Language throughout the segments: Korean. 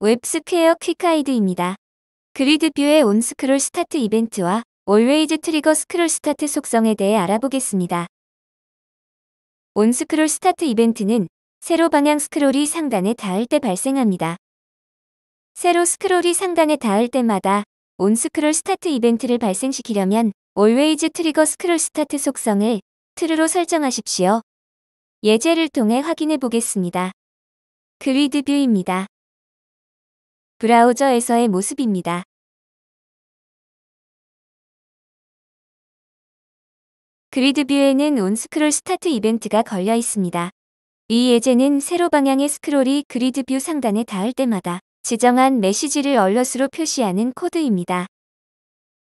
웹스퀘어 퀵가이드입니다. GridView의 onscrollstart 이벤트와 alwaysTriggerScrollStart 속성에 대해 알아보겠습니다. onscrollstart 이벤트는 세로 방향 스크롤이 상단에 닿을 때 발생합니다. 세로 스크롤이 상단에 닿을 때마다 onscrollstart 이벤트를 발생시키려면 alwaysTriggerScrollStart 속성을 true로 설정하십시오. 예제를 통해 확인해 보겠습니다. GridView입니다. 브라우저에서의 모습입니다. GridView에는 onscrollstart 이벤트가 걸려 있습니다. 이 예제는 세로 방향의 스크롤이 GridView 상단에 닿을 때마다 지정한 메시지를 alert으로 표시하는 코드입니다.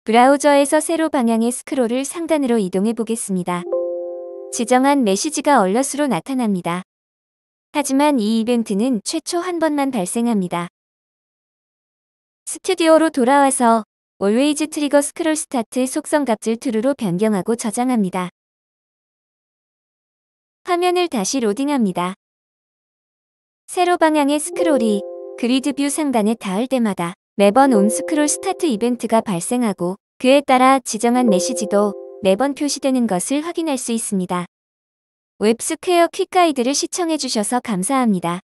브라우저에서 세로 방향의 스크롤을 상단으로 이동해 보겠습니다. 지정한 메시지가 alert으로 나타납니다. 하지만 이 이벤트는 최초 한 번만 발생합니다. 스튜디오로 돌아와서 Always Trigger Scroll Start 속성 값을 true로 변경하고 저장합니다. 화면을 다시 로딩합니다. 세로 방향의 스크롤이 GridView 상단에 닿을 때마다 매번 onscrollstart 이벤트가 발생하고 그에 따라 지정한 메시지도 매번 표시되는 것을 확인할 수 있습니다. 웹스퀘어 퀵가이드를 시청해주셔서 감사합니다.